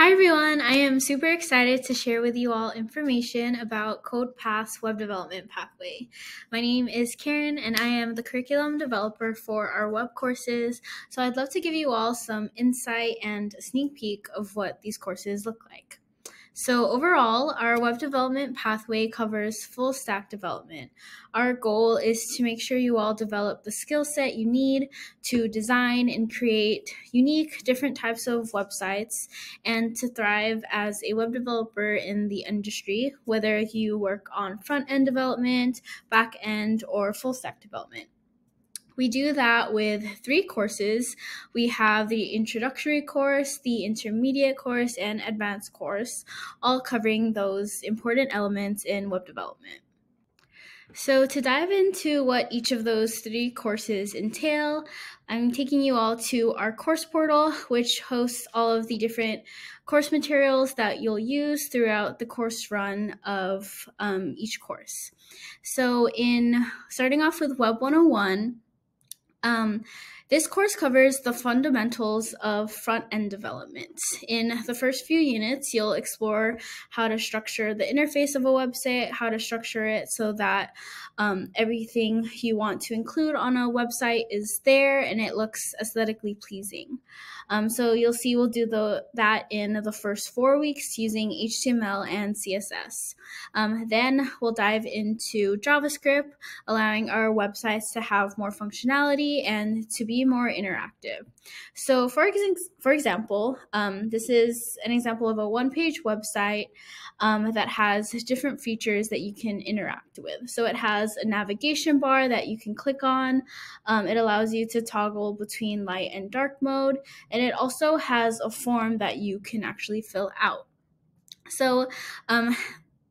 Hi everyone, I am super excited to share with you all information about CodePath's web development pathway. My name is Karen and I am the curriculum developer for our web courses, so I'd love to give you all some insight and a sneak peek of what these courses look like. So, overall, our web development pathway covers full stack development. Our goal is to make sure you all develop the skill set you need to design and create unique, different types of websites and to thrive as a web developer in the industry, whether you work on front end development, back end, or full stack development. We do that with three courses. We have the introductory course, the intermediate course, and advanced course, all covering those important elements in web development. So, to dive into what each of those three courses entail, I'm taking you all to our course portal, which hosts all of the different course materials that you'll use throughout the course run of um, each course. So, in starting off with Web 101, um, this course covers the fundamentals of front end development. In the first few units, you'll explore how to structure the interface of a website, how to structure it so that um, everything you want to include on a website is there and it looks aesthetically pleasing. Um, so you'll see we'll do the, that in the first four weeks using HTML and CSS. Um, then we'll dive into JavaScript, allowing our websites to have more functionality and to be more interactive. So, for, ex- for example, um, this is an example of a one page website um, that has different features that you can interact with. So, it has a navigation bar that you can click on, um, it allows you to toggle between light and dark mode, and it also has a form that you can actually fill out. So, um,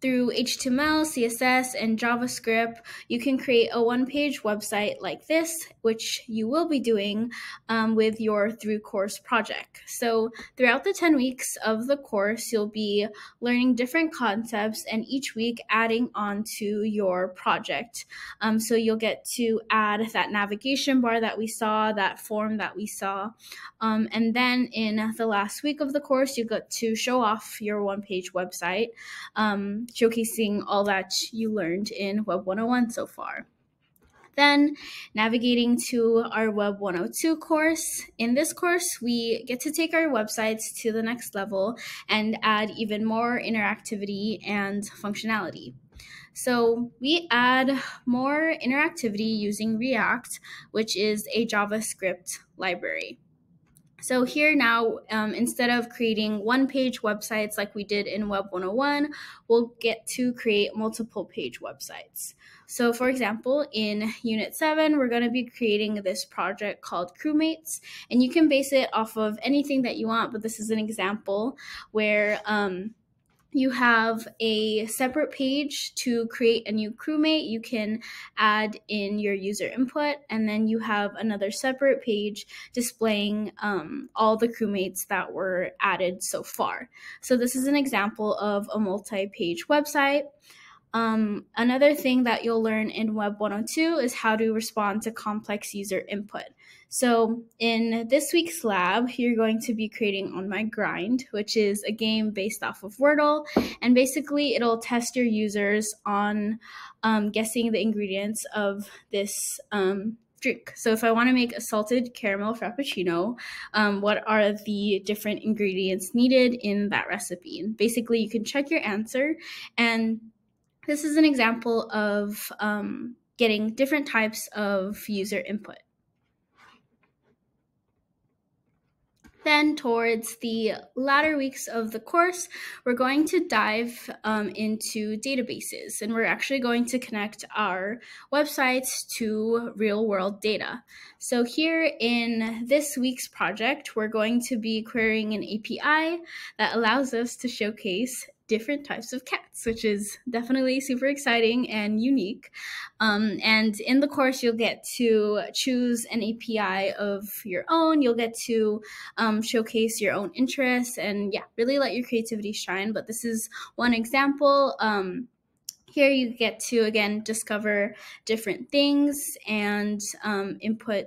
through HTML, CSS, and JavaScript, you can create a one page website like this, which you will be doing um, with your through course project. So, throughout the 10 weeks of the course, you'll be learning different concepts and each week adding on to your project. Um, so, you'll get to add that navigation bar that we saw, that form that we saw. Um, and then in the last week of the course, you get to show off your one page website. Um, showcasing all that you learned in Web 101 so far. Then, navigating to our Web 102 course. In this course, we get to take our websites to the next level and add even more interactivity and functionality. So, we add more interactivity using React, which is a JavaScript library. So here now, um, instead of creating one-page websites like we did in Web 101, we'll get to create multiple page websites. So for example, in Unit 7, we're going to be creating this project called Crewmates, and you can base it off of anything that you want, but this is an example where um, you have a separate page to create a new crewmate. You can add in your user input, and then you have another separate page displaying um, all the crewmates that were added so far. So, this is an example of a multi page website. Um, another thing that you'll learn in Web 102 is how to respond to complex user input. So, in this week's lab, you're going to be creating On My Grind, which is a game based off of Wordle. And basically, it'll test your users on um, guessing the ingredients of this um, drink. So, if I want to make a salted caramel frappuccino, um, what are the different ingredients needed in that recipe? And basically, you can check your answer and this is an example of um, getting different types of user input. Then, towards the latter weeks of the course, we're going to dive um, into databases and we're actually going to connect our websites to real world data. So, here in this week's project, we're going to be querying an API that allows us to showcase different types of cats, which is definitely super exciting and unique. Um, and in the course, you'll get to choose an API of your own. You'll get to um, showcase your own interests and, yeah, really let your creativity shine. But this is one example. Um, here you get to again discover different things and um, input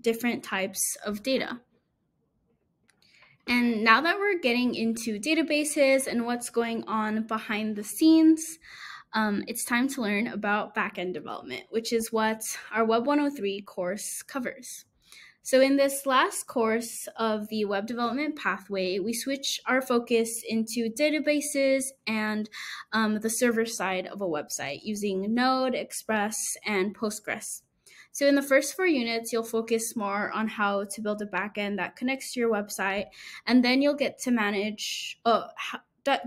different types of data. And now that we're getting into databases and what's going on behind the scenes, um, it's time to learn about backend development, which is what our Web 103 course covers. So, in this last course of the web development pathway, we switch our focus into databases and um, the server side of a website using Node, Express, and Postgres. So, in the first four units, you'll focus more on how to build a backend that connects to your website, and then you'll get to manage uh,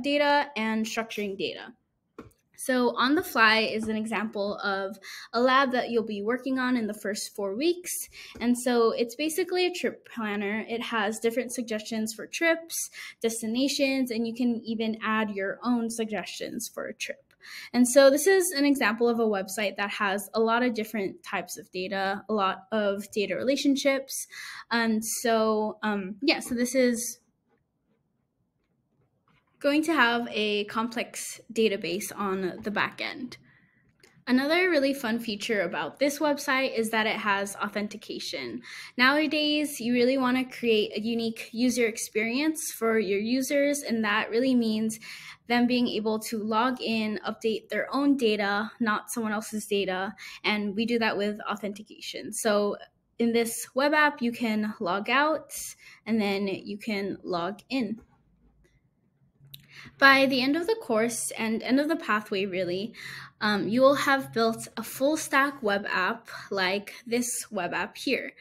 data and structuring data. So, On the Fly is an example of a lab that you'll be working on in the first four weeks. And so it's basically a trip planner. It has different suggestions for trips, destinations, and you can even add your own suggestions for a trip. And so this is an example of a website that has a lot of different types of data, a lot of data relationships. And so, um, yeah, so this is going to have a complex database on the back end. Another really fun feature about this website is that it has authentication. Nowadays, you really want to create a unique user experience for your users, and that really means them being able to log in, update their own data, not someone else's data, and we do that with authentication. So in this web app, you can log out and then you can log in. By the end of the course and end of the pathway, really, um, you will have built a full stack web app like this web app here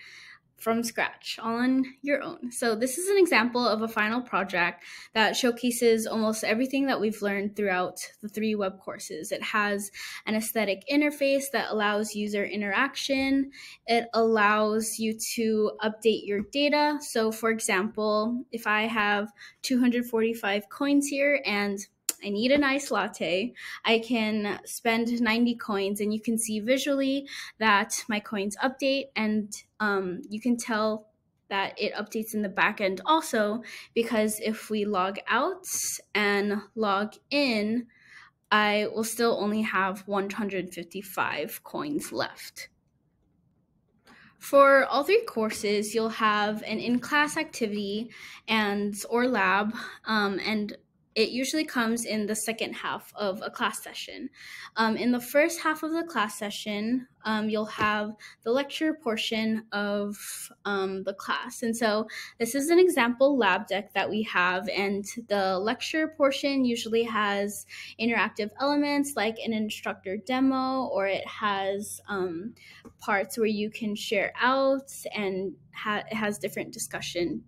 from scratch on your own. So, this is an example of a final project that showcases almost everything that we've learned throughout the three web courses. It has an aesthetic interface that allows user interaction, it allows you to update your data. So, for example, if I have 245 coins here and I need a nice latte. I can spend 90 coins, and you can see visually that my coins update, and um, you can tell that it updates in the backend also because if we log out and log in, I will still only have 155 coins left. For all three courses, you'll have an in-class activity and or lab, um, and it usually comes in the second half of a class session. Um, in the first half of the class session, um, you'll have the lecture portion of um, the class. And so this is an example lab deck that we have, and the lecture portion usually has interactive elements like an instructor demo, or it has um, parts where you can share out and ha- it has different discussion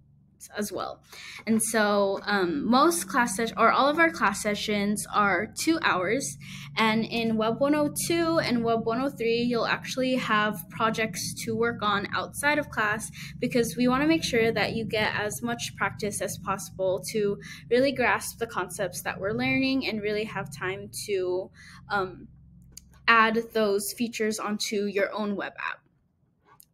as well. And so um, most class or all of our class sessions are two hours. And in Web 102 and Web 103, you'll actually have projects to work on outside of class because we want to make sure that you get as much practice as possible to really grasp the concepts that we're learning and really have time to um, add those features onto your own web app.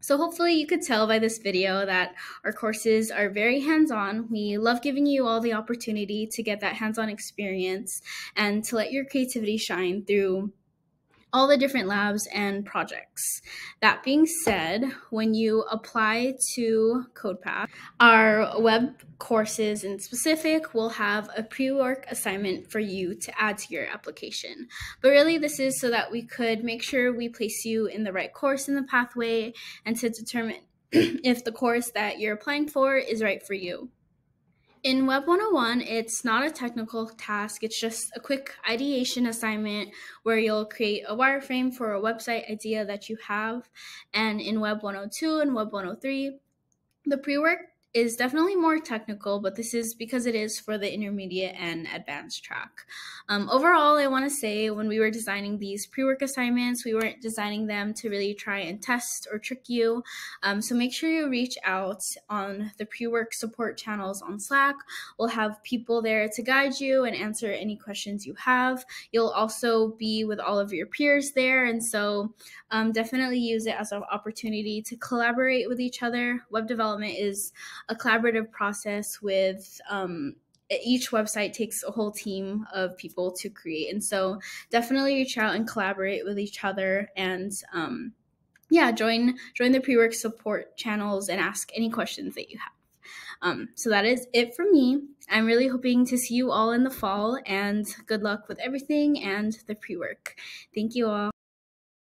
So hopefully you could tell by this video that our courses are very hands-on. We love giving you all the opportunity to get that hands-on experience and to let your creativity shine through all the different labs and projects. That being said, when you apply to CodePath, our web courses in specific will have a pre-work assignment for you to add to your application. But really this is so that we could make sure we place you in the right course in the pathway and to determine if the course that you're applying for is right for you. In Web 101, it's not a technical task, it's just a quick ideation assignment where you'll create a wireframe for a website idea that you have. And in Web 102 and Web 103, the pre work is definitely more technical, but this is because it is for the intermediate and advanced track. Um, overall, I want to say when we were designing these pre work assignments, we weren't designing them to really try and test or trick you. Um, so make sure you reach out on the pre work support channels on Slack. We'll have people there to guide you and answer any questions you have. You'll also be with all of your peers there, and so um, definitely use it as an opportunity to collaborate with each other. Web development is a collaborative process with um, each website takes a whole team of people to create and so definitely reach out and collaborate with each other and um, yeah join join the pre-work support channels and ask any questions that you have Um, so that is it for me. I'm really hoping to see you all in the fall and good luck with everything and the pre work. Thank you all.